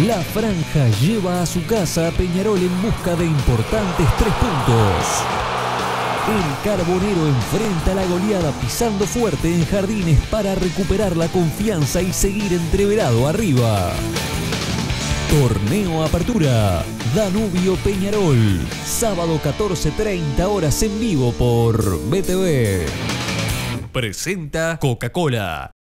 La franja lleva a su casa a Peñarol en busca de importantes tres puntos. El Carbonero enfrenta la goleada pisando fuerte en Jardines para recuperar la confianza y seguir entreverado arriba. Torneo Apertura, Danubio Peñarol, sábado 14.30 horas en vivo por BTV. Presenta Coca-Cola.